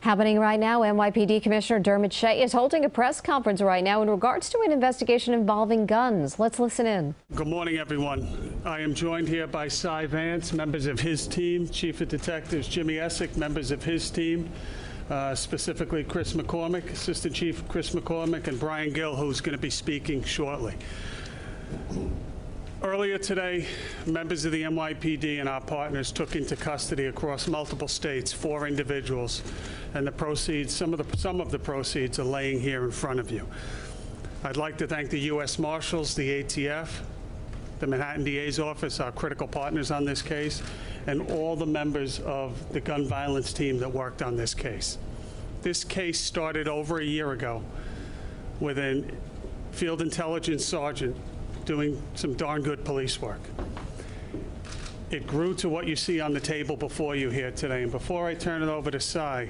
Happening right now, NYPD Commissioner Dermot Shea is holding a press conference right now in regards to an investigation involving guns. Let's listen in. Good morning, everyone. I am joined here by Cy Vance, members of his team, Chief of Detectives Jimmy Essig, members of his team, uh, specifically Chris McCormick, Assistant Chief Chris McCormick, and Brian Gill, who's going to be speaking shortly. Earlier today, members of the NYPD and our partners took into custody across multiple states four individuals, and the proceeds, some of the, some of the proceeds are laying here in front of you. I'd like to thank the U.S. Marshals, the ATF, the Manhattan DA's office, our critical partners on this case, and all the members of the gun violence team that worked on this case. This case started over a year ago with a field intelligence sergeant doing some darn good police work. It grew to what you see on the table before you here today. And before I turn it over to Cy,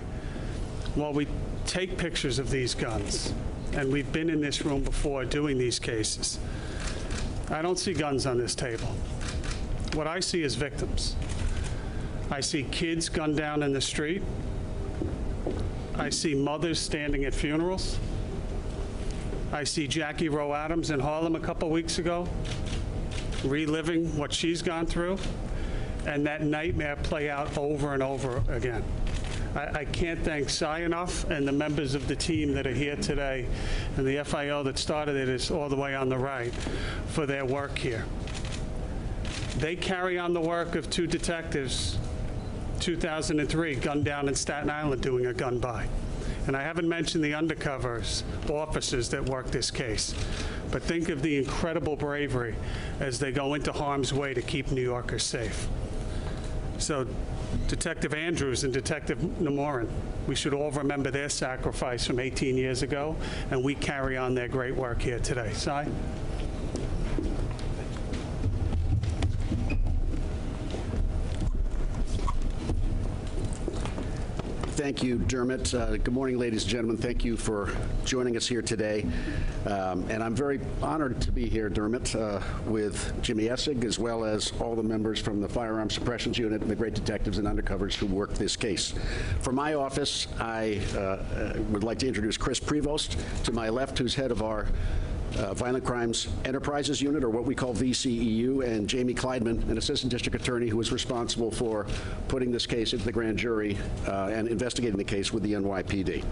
while we take pictures of these guns, and we've been in this room before doing these cases, I don't see guns on this table. What I see is victims. I see kids gunned down in the street. I see mothers standing at funerals. I see Jackie Rowe Adams in Harlem a couple weeks ago, reliving what she's gone through, and that nightmare play out over and over again. I, I can't thank Cy enough and the members of the team that are here today, and the FIO that started it is all the way on the right, for their work here. They carry on the work of two detectives 2003, gunned down in Staten Island doing a gun buy. And I haven't mentioned the undercovers, officers that work this case. But think of the incredible bravery as they go into harm's way to keep New Yorkers safe. So Detective Andrews and Detective Nemorin, we should all remember their sacrifice from 18 years ago, and we carry on their great work here today. Cy? Thank you, Dermot. Uh, good morning, ladies and gentlemen. Thank you for joining us here today. Um, and I'm very honored to be here, Dermot, uh, with Jimmy Essig, as well as all the members from the Firearm Suppressions Unit and the great detectives and undercovers who worked this case. For my office, I uh, uh would like to introduce Chris Prevost to my left, who's head of our uh, Violent Crimes Enterprises Unit, or what we call VCEU, and Jamie Kleidman, an assistant district attorney who was responsible for putting this case into the grand jury uh, and investigating the case with the NYPD.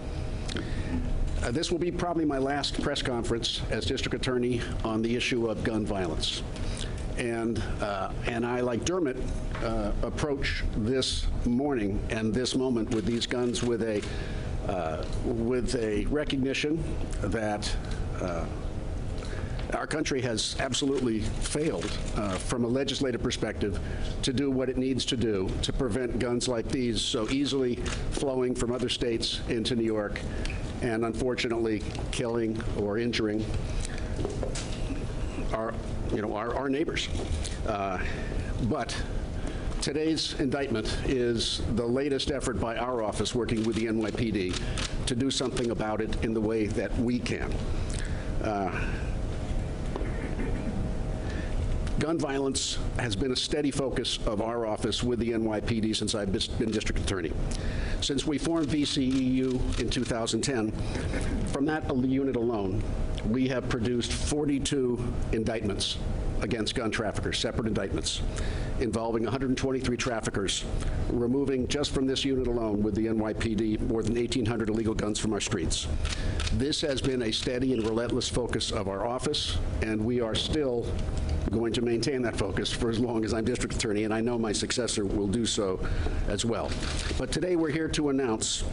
Uh, this will be probably my last press conference as district attorney on the issue of gun violence. And, uh, and I, like Dermot, uh, approach this morning and this moment with these guns with a, uh, with a recognition that uh, our country has absolutely failed uh, from a legislative perspective to do what it needs to do to prevent guns like these so easily flowing from other states into New York and unfortunately killing or injuring our, you know, our, our neighbors. Uh, but Today's indictment is the latest effort by our office working with the NYPD to do something about it in the way that we can. Uh, Gun violence has been a steady focus of our office with the NYPD since I've been district attorney. Since we formed VCEU in 2010, from that unit alone, we have produced 42 indictments against gun traffickers, separate indictments, involving 123 traffickers, removing just from this unit alone with the NYPD more than 1,800 illegal guns from our streets. This has been a steady and relentless focus of our office, and we are still going to maintain that focus for as long as I'm district attorney, and I know my successor will do so as well. But today we're here to announce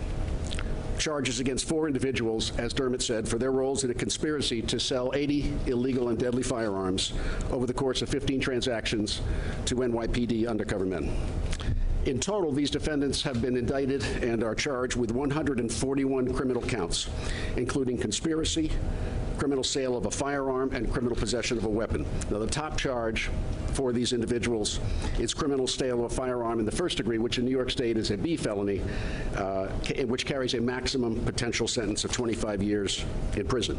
charges against four individuals, as Dermot said, for their roles in a conspiracy to sell 80 illegal and deadly firearms over the course of 15 transactions to NYPD undercover men. In total, these defendants have been indicted and are charged with 141 criminal counts, including conspiracy, criminal sale of a firearm, and criminal possession of a weapon. Now, the top charge for these individuals is criminal sale of a firearm in the first degree, which in New York State is a B felony, uh, which carries a maximum potential sentence of 25 years in prison.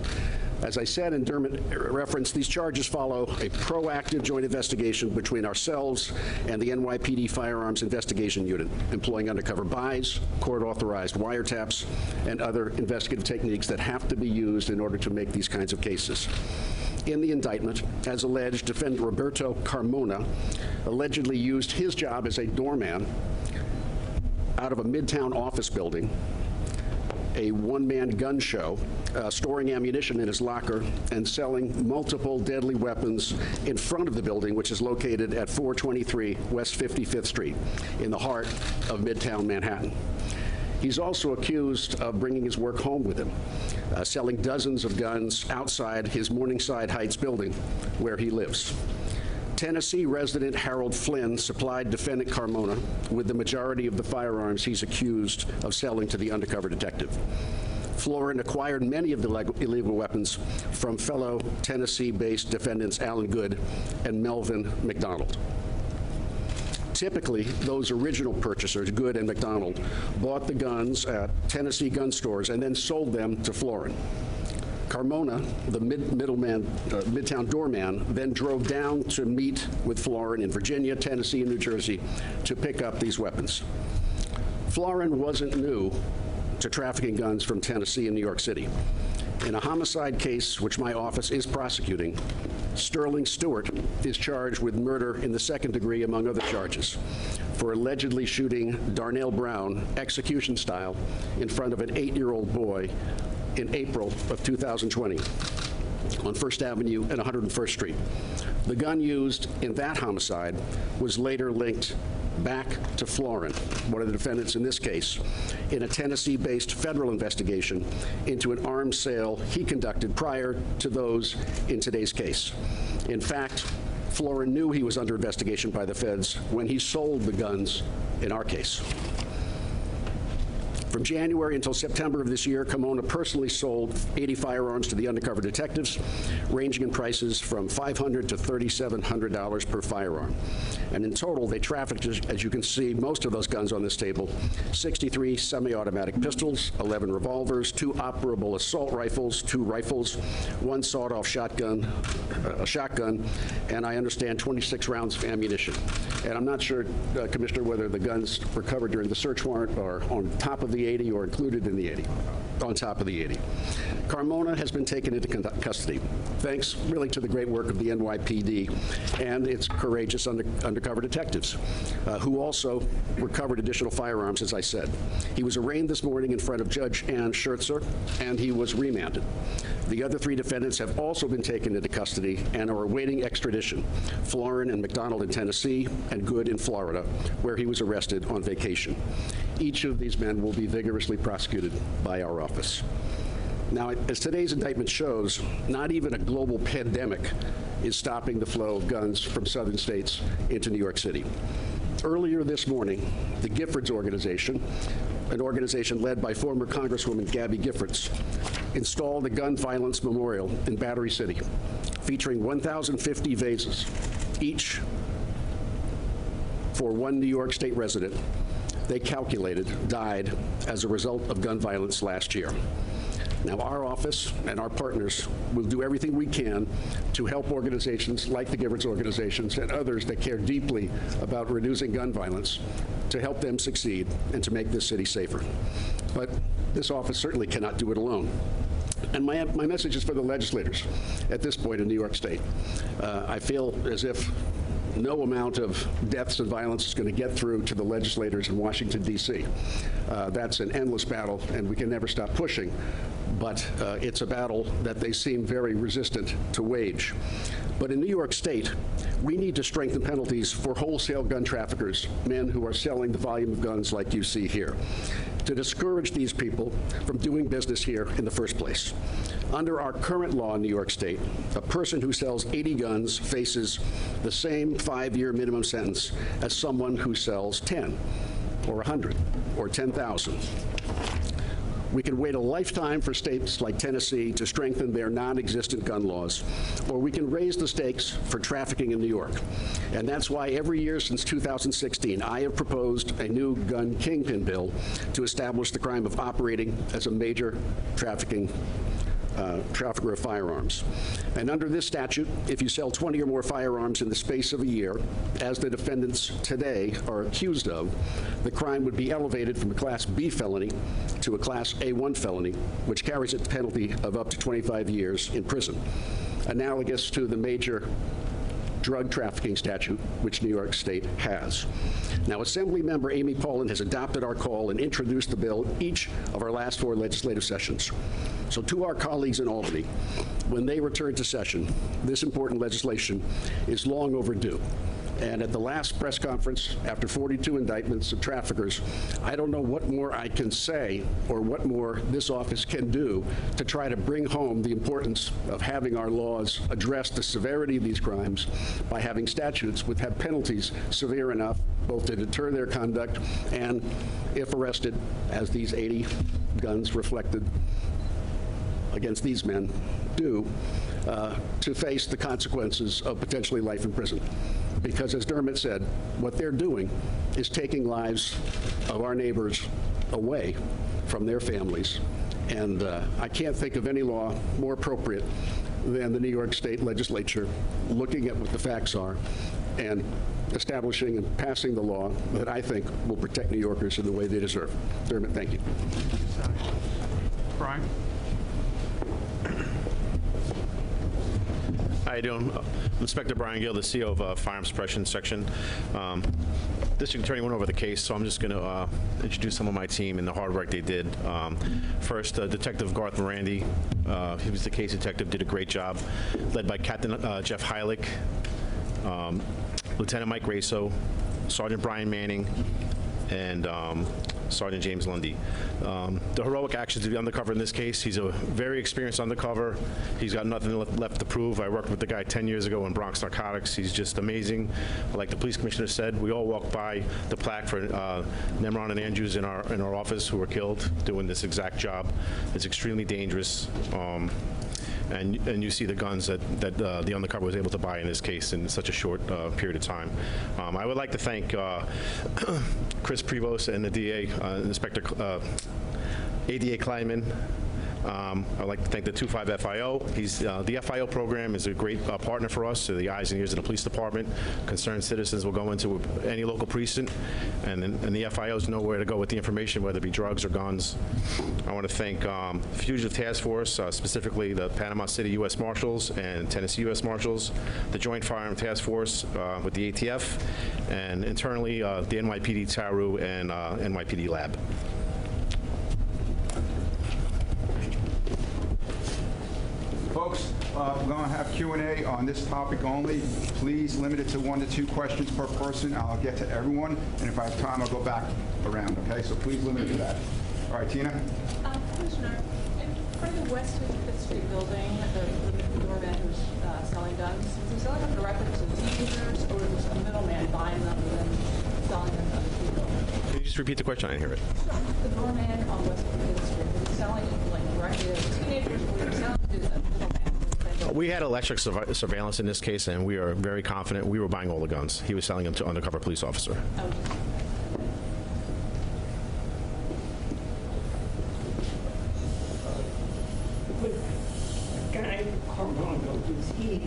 As I said, in Dermot reference, these charges follow a proactive joint investigation between ourselves and the NYPD Firearms Investigation Unit, employing undercover buys, court-authorized wiretaps, and other investigative techniques that have to be used in order to make these kinds of cases. In the indictment, as alleged, defendant Roberto Carmona allegedly used his job as a doorman out of a Midtown office building a one-man gun show, uh, storing ammunition in his locker and selling multiple deadly weapons in front of the building, which is located at 423 West 55th Street, in the heart of Midtown Manhattan. He's also accused of bringing his work home with him, uh, selling dozens of guns outside his Morningside Heights building, where he lives. Tennessee resident Harold Florin supplied defendant Carmona with the majority of the firearms he's accused of selling to the undercover detective. Florin acquired many of the illegal weapons from fellow Tennessee-based defendants Alan Good and Melvin McDonald. Typically, those original purchasers, Good and McDonald, bought the guns at Tennessee gun stores and then sold them to Florin. Carmona, the mid- middleman, uh, Midtown doorman, then drove down to meet with Florin in Virginia, Tennessee, and New Jersey to pick up these weapons. Florin wasn't new to trafficking guns from Tennessee and New York City. In a homicide case which my office is prosecuting, Sterling Stewart is charged with murder in the second degree, among other charges, for allegedly shooting Darnell Brown, execution style, in front of an eight-year-old boy in April of 2020 on First Avenue and 101st Street. The gun used in that homicide was later linked back to Florin, one of the defendants in this case, in a Tennessee-based federal investigation into an arms sale he conducted prior to those in today's case. In fact, Florin knew he was under investigation by the feds when he sold the guns in our case. From January until September of this year, Carmona personally sold 80 firearms to the undercover detectives, ranging in prices from 500 to $3,700 per firearm. And in total, they trafficked, as- you can see, most of those guns on this table, 63 semi-automatic pistols, 11 revolvers, two operable assault rifles, two rifles, one sawed-off shotgun, uh, a shotgun, and I understand 26 rounds of ammunition. And I'm not sure, uh, Commissioner, whether the guns recovered during the search warrant are on top of the 80 or included in the 80, on top of the 80. Carmona has been taken into custody, thanks really to the great work of the NYPD and its courageous under- undercover detectives, uh, who also recovered additional firearms, as I said. He was arraigned this morning in front of Judge Ann Scherzer, and he was remanded. The other three defendants have also been taken into custody and are awaiting extradition. Florin and McDonald in Tennessee, and Good in Florida, where he was arrested on vacation. Each of these men will be vigorously prosecuted by our office. Now, as today's indictment shows, not even a global pandemic is stopping the flow of guns from southern states into New York City. Earlier this morning, the Giffords Organization, an organization led by former Congresswoman Gabby Giffords, installed a gun violence memorial in Battery City, featuring 1,050 vases, each for one New York State resident they calculated died as a result of gun violence last year. Now, our office and our partners will do everything we can to help organizations like the Giffords organizations and others that care deeply about reducing gun violence to help them succeed and to make this city safer. But this office certainly cannot do it alone. And my, my message is for the legislators at this point in New York State. Uh, I feel as if no amount of deaths and violence is going to get through to the legislators in Washington, D.C. Uh, that's an endless battle, and we can never stop pushing. But uh, it's a battle that they seem very resistant to wage. But in New York State, we need to strengthen penalties for wholesale gun traffickers, men who are selling the volume of guns like you see here, to discourage these people from doing business here in the first place. Under our current law in New York State, a person who sells 80 guns faces the same five-year minimum sentence as someone who sells 10 or 100 or 10,000. We can wait a lifetime for states like Tennessee to strengthen their non-existent gun laws, or we can raise the stakes for trafficking in New York. And that's why every year since 2016, I have proposed a new gun kingpin bill to establish the crime of operating as a major trafficking uh, trafficker of firearms. And under this statute, if you sell 20 or more firearms in the space of a year, as the defendants today are accused of, the crime would be elevated from a Class B felony to a Class A1 felony, which carries a penalty of up to 25 years in prison, analogous to the major drug trafficking statute, which New York State has. Now, Assemblymember Amy Paulin has adopted our call and introduced the bill each of our last four legislative sessions. So to our colleagues in Albany, when they return to session, this important legislation is long overdue. And at the last press conference, after 42 indictments of traffickers, I don't know what more I can say or what more this office can do to try to bring home the importance of having our laws address the severity of these crimes by having statutes which have penalties severe enough both to deter their conduct and, if arrested, as these 80 guns reflected against these men do, uh, to face the consequences of potentially life in prison. Because as Dermot said, what they're doing is taking lives of our neighbors away from their families. And uh, I can't think of any law more appropriate than the New York State Legislature looking at what the facts are and establishing and passing the law that I think will protect New Yorkers in the way they deserve. Dermot, thank you. Brian? How you doing? Uh, Inspector Brian Gill, the CEO of uh, Firearms Suppression Section. Um, District Attorney went over the case, so I'm just going to introduce some of my team and the hard work they did. Um, First, uh, Detective Garth Morandi, uh, he was the case detective, did a great job, led by Captain uh, Jeff Heilig, um, Lieutenant Mike Raso, Sergeant Brian Manning, and um, Sergeant James Lundy. Um, The heroic actions to be undercover in this case, he's a very experienced undercover. He's got nothing left- left to prove. I worked with the guy 10 years ago in Bronx Narcotics. He's just amazing. Like the police commissioner said, we all walked by the plaque for uh, Nemorin and Andrews in our, in our office who were killed doing this exact job. It's extremely dangerous. Um, and, and you see the guns that, that uh, the undercover was able to buy in this case in such a short uh, period of time. Um, I would like to thank uh, Chris Prevost and the DA, uh, Inspector uh, ADA Kleiman. Um, I'd like to thank the 25 FIO. He's, uh, the FIO program is a great uh, partner for us, so the eyes and ears of the police department. Concerned citizens will go into any local precinct, and, and the FIOs know where to go with the information, whether it be drugs or guns. I want to thank um, Fugitive Task Force, uh, specifically the Panama City U.S. Marshals and Tennessee U.S. Marshals, the Joint Firearm Task Force uh, with the ATF, and internally, uh, the NYPD TARU and uh, NYPD Lab. Folks, uh, we're going to have Q and A on this topic only. Please limit it to one to two questions per person. I'll get to everyone, and if I have time, I'll go back around, okay? So please limit it to that. All right, Tina? Uh, Commissioner, in front of the West Fifth Street building, the the doorman who's uh, selling guns, is he selling them directly to teenagers, or is a middleman buying them and then selling them to other people? Can you just repeat the question? I didn't hear it. The doorman on West Fifth Street, is he selling it like directly to teenagers, or is he selling it to a middleman? We had electric survi- surveillance in this case, and we are very confident we were buying all the guns. He was selling them to undercover police officer. Guy Carmona, is he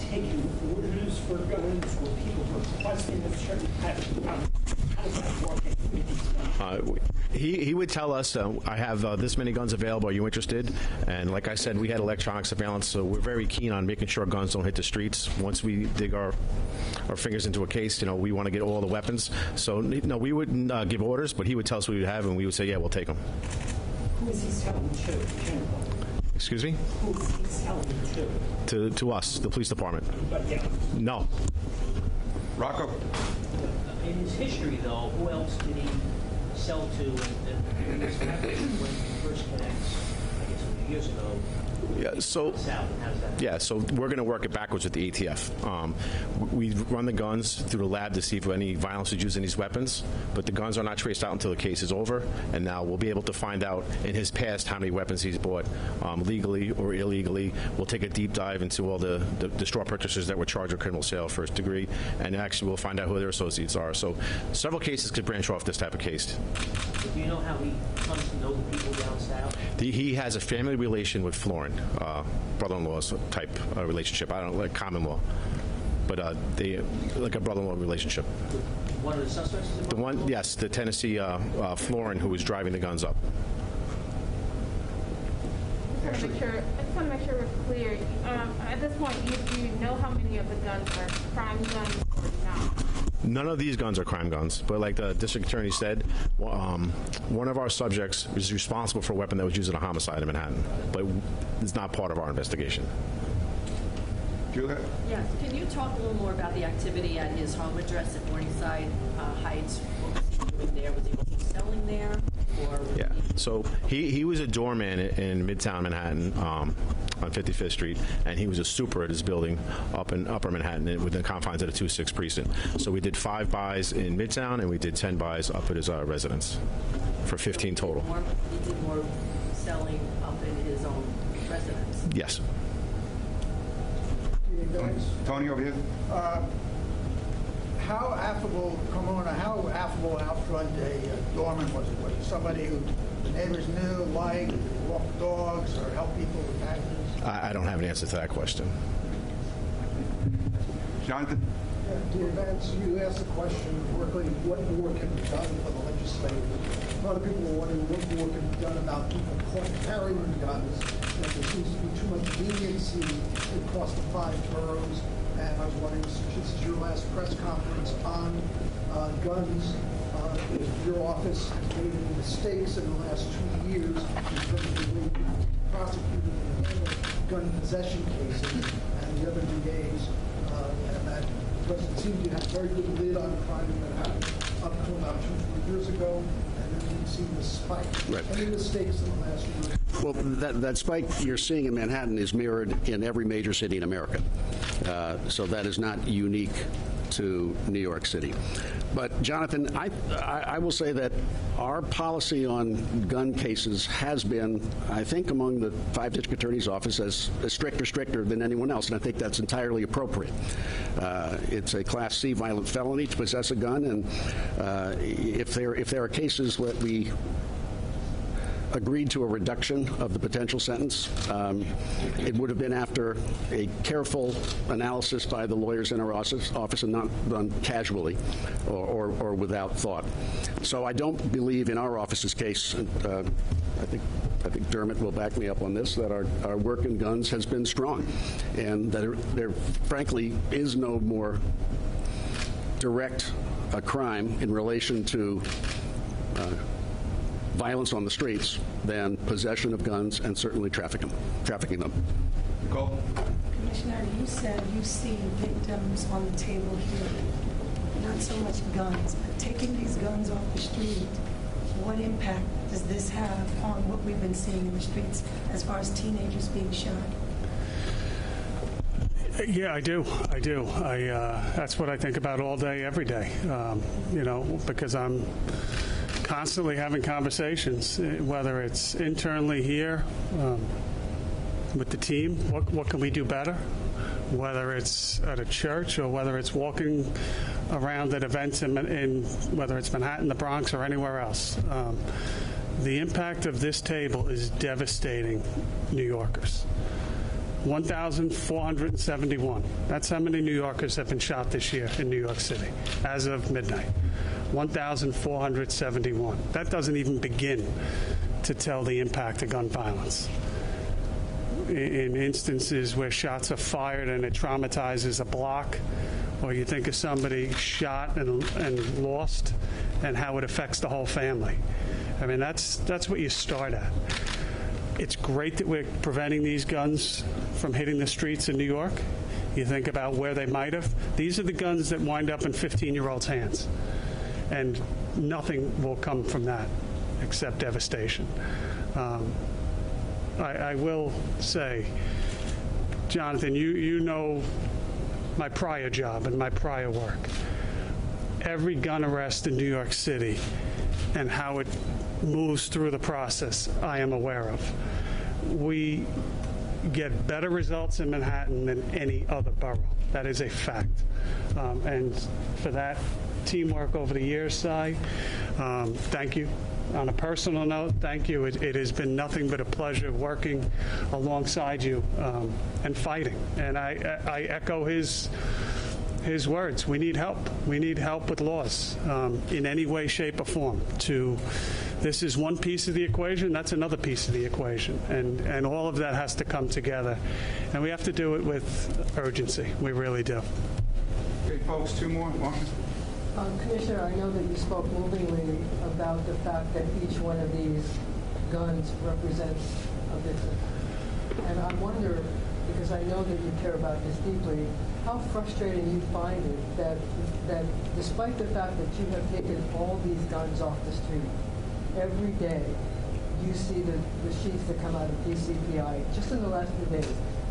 taking orders for guns or people requesting a certain type of gun? How does that work? Uh, w- he, he would tell us, uh, I have uh, this many guns available. Are you interested? And like I said, we had electronic surveillance, so we're very keen on making sure guns don't hit the streets. Once we dig our our fingers into a case, you know, we want to get all the weapons. So no, we wouldn't uh, give orders, but he would tell us what we would have, and we would say, yeah, we'll take them. Who is he selling to. Excuse me? Who is he selling to? To to us, the police department. But yeah, No. Rocco? In his history, though, who else did he sell to? And, and when he first connects, I guess years ago, Yeah, so. south, and how's that? Yeah, so we're going to work it backwards with the ATF. Um, we run the guns through the lab to see if any violence is used in these weapons, but the guns are not traced out until the case is over. And now we'll be able to find out in his past how many weapons he's bought um, legally or illegally. We'll take a deep dive into all the, the, the straw purchasers that were charged with criminal sale first degree, and actually we'll find out who their associates are. So several cases could branch off this type of case. Do you know how he comes to know the people down south? The, he has a family relation with Florin, uh, brother-in-law's type uh, relationship. I don't like common law, but uh, they like a brother-in-law relationship. One of the suspects is The one, yes, the Tennessee uh, uh, Florin who was driving the guns up. I just want to make sure, I just want to make sure we're clear. Um, at this point, you, do you know how many of the guns are crime guns or not? None of these guns are crime guns, but like the district attorney said, um, one of our subjects is responsible for a weapon that was used in a homicide in Manhattan, but it's not part of our investigation. Juliet? Yes, can you talk a little more about the activity at his home address at Morningside uh, Heights? What was he doing there? Was he selling there? Or Yeah. So he, he was a doorman in, in Midtown Manhattan um, on 55th Street, and he was a super at his building up in Upper Manhattan within the confines of the 2-6 precinct. So we did five buys in Midtown, and we did 10 buys up at his uh, residence for 15 total. More, he did more selling up in his own residence. Yes. Tony over here? How affable, Carmona, how affable out front a uh, doorman was it? Was it somebody who the neighbors knew, liked, walked dogs, or helped people with packages? I, I don't have an answer to that question. Jonathan? The events, you asked the question, quickly, what more can be done for the legislature? A lot of people are wondering what more can be done about people caught carrying guns, that there seems to be too much leniency across the five boroughs. And I was wondering, since this is your last press conference on uh, guns, uh, if your office has made any mistakes in the last two years in terms of the way you prosecuted and handled gun possession cases and the other DAs, uh, and that it seemed you had very good lid on crime in Manhattan up until about two, three years ago, and then we've seen the spike. Right. Any mistakes in the last year? Well, that, that spike you're seeing in Manhattan is mirrored in every major city in America. Uh, so that is not unique to New York City. But Jonathan, I, I, I will say that our policy on gun cases has been, I think, among the five district attorney's offices, as stricter, stricter than anyone else, and I think that's entirely appropriate. Uh, it's a Class C violent felony to possess a gun, and uh, if there if there are cases that we agreed to a reduction of the potential sentence. Um, It would have been after a careful analysis by the lawyers in our office office and not done casually or- or or without thought. So I don't believe in our office's case, and, uh, I think I think Dermot will back me up on this, that our our work in guns has been strong, and that there- there frankly is no more direct a crime in relation to uh, violence on the streets than possession of guns and certainly trafficking, trafficking them. Nicole? Commissioner, you said you see victims on the table here, not so much guns, but taking these guns off the street, what impact does this have on what we've been seeing in the streets as far as teenagers being shot? Yeah, I do. I do. I, uh, that's what I think about all day, every day, um, you know, because I'm constantly having conversations, eh, whether it's internally here um, with the team, what, what can we do better? Whether it's at a church or whether it's walking around at events in, in whether it's Manhattan, the Bronx, or anywhere else. Um, the impact of this table is devastating New Yorkers. 1,471. That's how many New Yorkers have been shot this year in New York City as of midnight. 1,471. That doesn't even begin to tell the impact of gun violence. In- In instances where shots are fired and it traumatizes a block, or you think of somebody shot and, and lost, and how it affects the whole family. I mean, that's that's what you start at. It's great that we're preventing these guns from hitting the streets in New York. You think about where they might have. These are the guns that wind up in 15 year olds' hands. And nothing will come from that except devastation. Um, I, I will say, Jonathan, you, you know my prior job and my prior work. Every gun arrest in New York City and how it moves through the process, I am aware of. We get better results in Manhattan than any other borough. That is a fact. Um, and for that teamwork over the years, Cy, um, thank you. On a personal note, thank you. It, it has been nothing but a pleasure working alongside you um, and fighting. And I, I echo his his words. We need help. We need help with laws um, in any way, shape, or form. To this is one piece of the equation. That's another piece of the equation, and and all of that has to come together, and we have to do it with urgency. We really do. Okay, folks, two more. Marcus? Uh, Commissioner, I know that you spoke movingly about the fact that each one of these guns represents a victim. And I wonder, because I know that you care about this deeply, how frustrating you find it that, that despite the fact that you have taken all these guns off the street, every day you see the, the sheets that come out of DCPI, just in the last few days,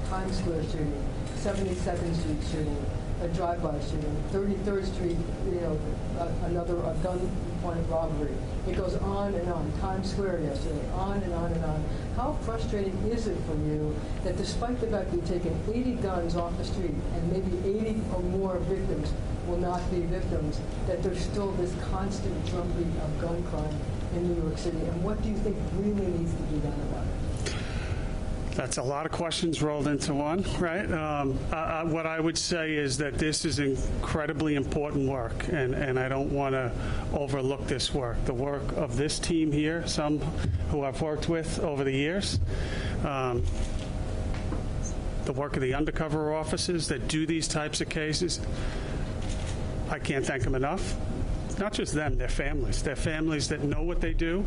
Times Square shooting, 72nd Street shooting, a drive-by shooting, 33rd Street, you know, a- another a gunpoint robbery. It goes on and on. Times Square yesterday, on and on and on. How frustrating is it for you that despite the fact you've taken 80 guns off the street and maybe 80 or more victims will not be victims, that there's still this constant drumbeat of gun crime in New York City? And what do you think really needs to be done about it? That's a lot of questions rolled into one, right? Um, what I would say is that this is incredibly important work, and, and I don't want to overlook this work. The work of this team here, some who I've worked with over the years, um, the work of the undercover officers that do these types of cases, I can't thank them enough. Not just them, their families. Their families that know what they do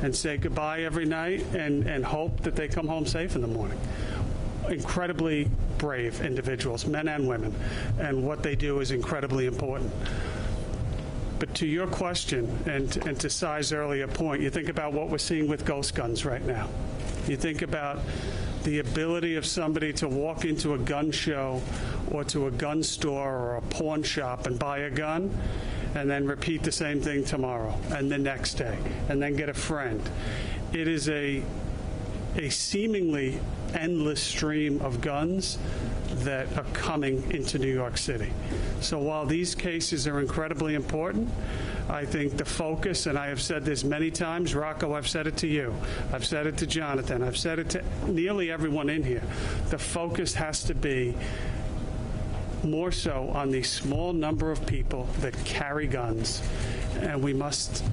and say goodbye every night and, and hope that they come home safe in the morning. Incredibly brave individuals, men and women, and what they do is incredibly important. But to your question, and, and to Cy's earlier point, you think about what we're seeing with ghost guns right now. You think about the ability of somebody to walk into a gun show or to a gun store or a pawn shop and buy a gun and then repeat the same thing tomorrow and the next day and then get a friend. It is a a seemingly endless stream of guns that are coming into New York City. So while these cases are incredibly important, I think the focus, and I have said this many times, Rocco, I've said it to you, I've said it to Jonathan, I've said it to nearly everyone in here, the focus has to be more so on the small number of people that carry guns, and we must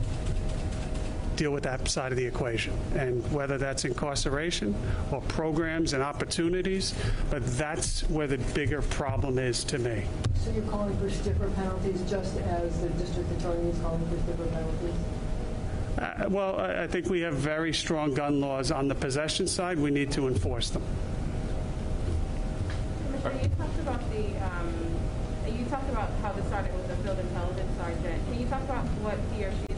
deal with that side of the equation. And whether that's incarceration or programs and opportunities, but that's where the bigger problem is to me. So you're calling for stiffer penalties just as the district attorney is calling for stiffer penalties? Uh, well, I I think we have very strong gun laws on the possession side. We need to enforce them. You talked about the, um, you talked about how this started with the field intelligence sergeant. Can you talk about what he or she